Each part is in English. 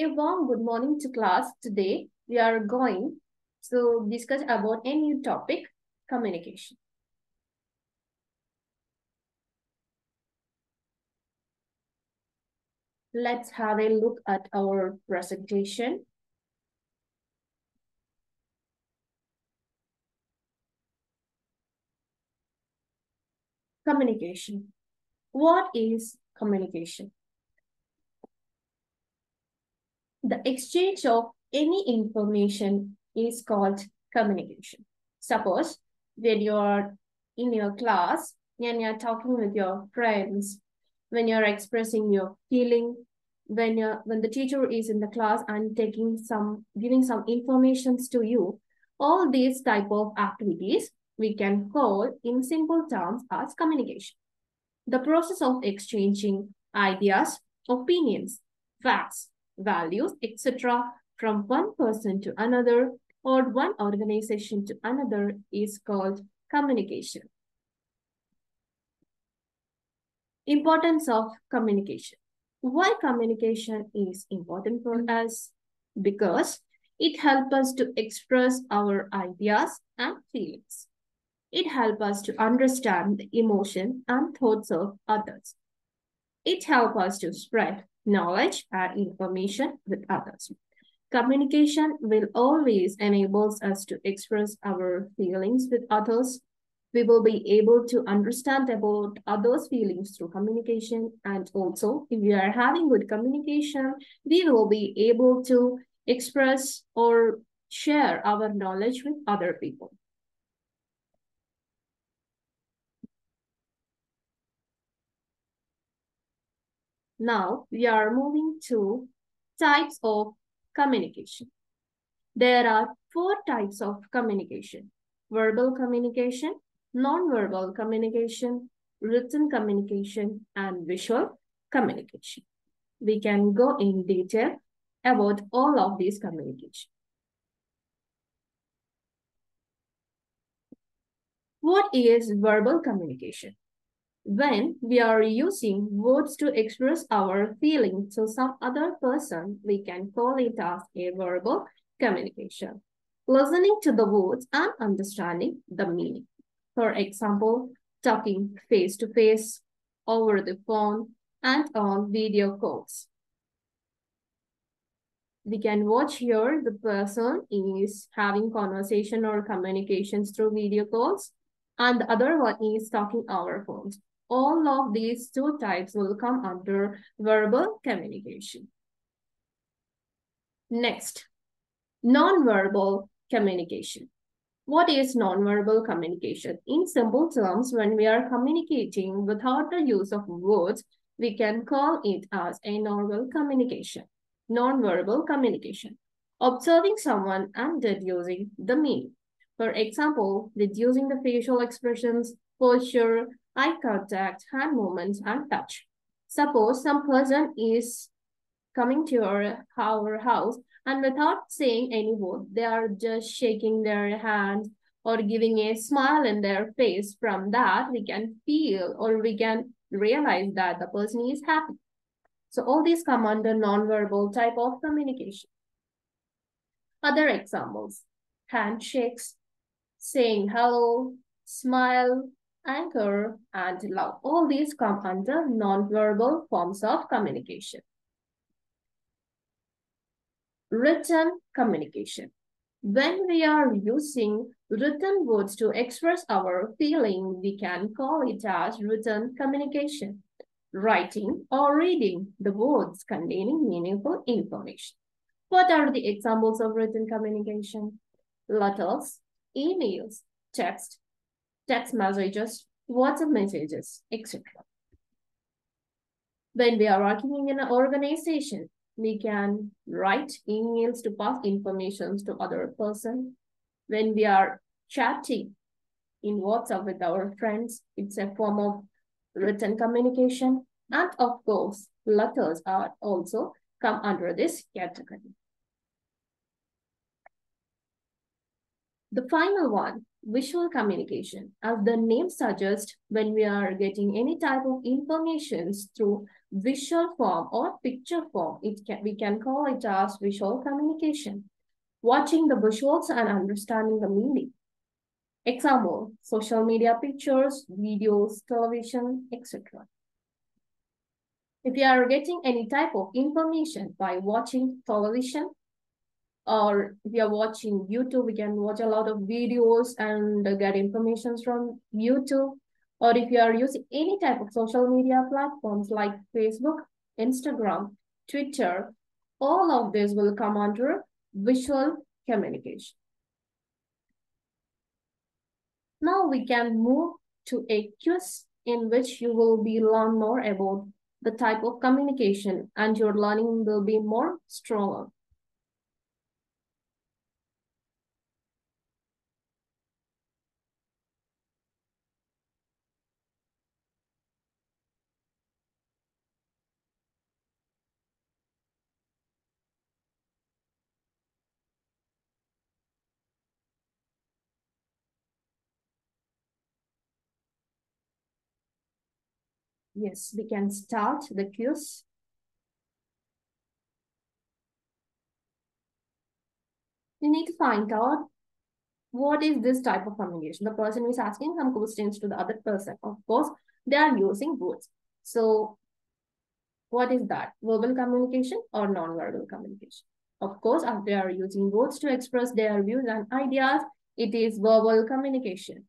A warm good morning to class. Today we are going to discuss about a new topic, communication. Let's have a look at our presentation. Communication. What is communication? The exchange of any information is called communication. Suppose when you are in your class and you're talking with your friends, when you're expressing your feeling, when you're when the teacher is in the class and taking some giving some informations to you, all these type of activities we can call in simple terms as communication. The process of exchanging ideas, opinions, facts, values, etc. from one person to another or one organization to another is called communication. Importance of communication. Why communication is important for mm. us? Because it helps us to express our ideas and feelings. It helps us to understand the emotion and thoughts of others. It helps us to spread knowledge and information with others. Communication will always enable us to express our feelings with others. We will be able to understand about others' feelings through communication. And also, if we are having good communication, we will be able to express or share our knowledge with other people. Now we are moving to types of communication. There are four types of communication. Verbal communication, non-verbal communication, written communication, and visual communication. We can go in detail about all of these communication. What is verbal communication? When we are using words to express our feelings to some other person, we can call it as a verbal communication. Listening to the words and understanding the meaning. For example, talking face to face, over the phone, and on video calls. We can watch here the person is having conversation or communications through video calls and the other one is talking our phones all of these two types will come under verbal communication. Next, nonverbal communication. What is nonverbal communication? In simple terms, when we are communicating without the use of words, we can call it as a nonverbal communication. Nonverbal communication. Observing someone and deducing the meaning. For example, deducing the facial expressions, posture, eye contact, hand movements, and touch. Suppose some person is coming to your our house and without saying any word, they are just shaking their hand or giving a smile in their face. From that, we can feel or we can realize that the person is happy. So all these come under non-verbal type of communication. Other examples, handshakes, saying hello, smile, anger, and love. All these come under non-verbal forms of communication. Written communication. When we are using written words to express our feeling, we can call it as written communication. Writing or reading the words containing meaningful information. What are the examples of written communication? Letters, emails, text, text messages, WhatsApp messages, etc. When we are working in an organization, we can write emails to pass information to other person. When we are chatting in WhatsApp with our friends, it's a form of written communication. And of course, letters are also come under this category. The final one, visual communication. As the name suggests, when we are getting any type of information through visual form or picture form, it can, we can call it as visual communication. Watching the visuals and understanding the meaning. Example, social media pictures, videos, television, etc. If you are getting any type of information by watching television, or if you are watching YouTube, we can watch a lot of videos and get information from YouTube. Or if you are using any type of social media platforms like Facebook, Instagram, Twitter, all of this will come under visual communication. Now we can move to a quiz in which you will be learn more about the type of communication and your learning will be more stronger. Yes, we can start the quiz. You need to find out what is this type of communication. The person is asking some questions to the other person. Of course, they are using words. So what is that? Verbal communication or non-verbal communication? Of course, if they are using words to express their views and ideas, it is verbal communication.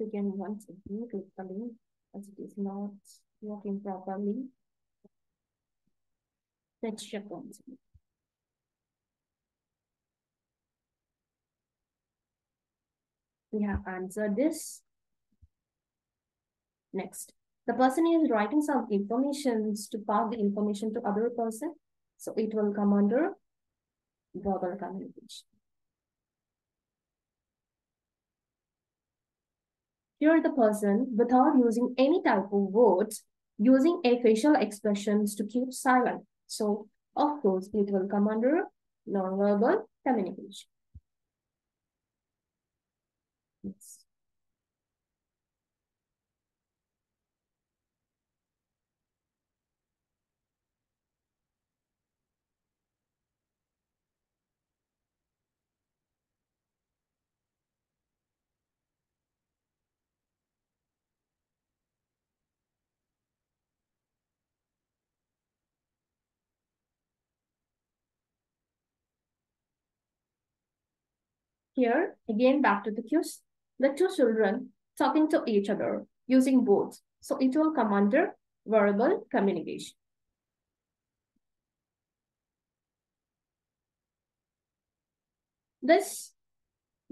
Again, once again, link as it is not working properly. Let's check once again. We have answered this. Next, the person is writing some informations to pass the information to other person. So it will come under verbal communication. Here the person, without using any type of words, using a facial expressions to keep silent. So, of course, it will come under nonverbal communication. Yes. Here, again, back to the cues. The two children talking to each other using words. So it will come under verbal communication. This,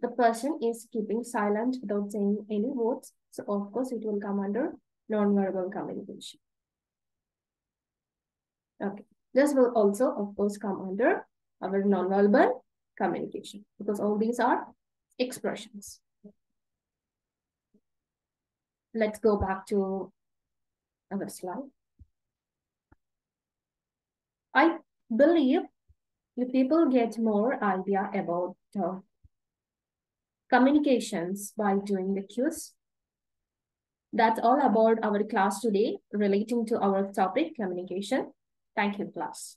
the person is keeping silent without saying any words. So of course it will come under non-verbal communication. Okay. This will also, of course, come under our non-verbal communication because all these are expressions. Let's go back to our slide. I believe if people get more idea about uh, communications by doing the quiz. That's all about our class today relating to our topic communication. Thank you, class.